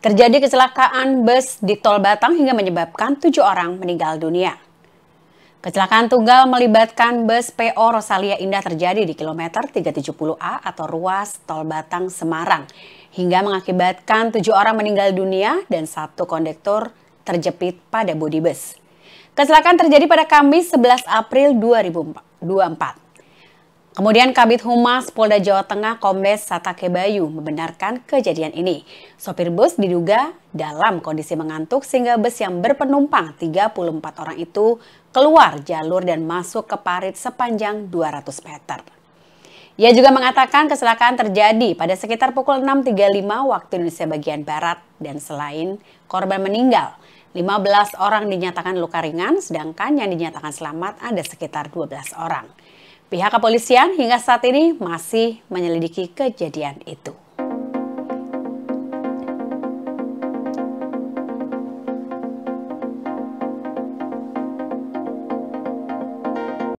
Terjadi kecelakaan bus di Tol Batang hingga menyebabkan tujuh orang meninggal dunia. Kecelakaan tunggal melibatkan bus PO Rosalia Indah terjadi di kilometer 370A atau ruas Tol Batang Semarang hingga mengakibatkan tujuh orang meninggal dunia dan satu kondektor terjepit pada bodi bus. Kecelakaan terjadi pada Kamis 11 April 2024. Kemudian Kabit Humas Polda Jawa Tengah Kombes Satake Bayu membenarkan kejadian ini. Sopir bus diduga dalam kondisi mengantuk sehingga bus yang berpenumpang 34 orang itu keluar jalur dan masuk ke parit sepanjang 200 meter. Ia juga mengatakan kecelakaan terjadi pada sekitar pukul 6.35 waktu Indonesia bagian Barat dan selain korban meninggal, 15 orang dinyatakan luka ringan sedangkan yang dinyatakan selamat ada sekitar 12 orang. Pihak kepolisian hingga saat ini masih menyelidiki kejadian itu.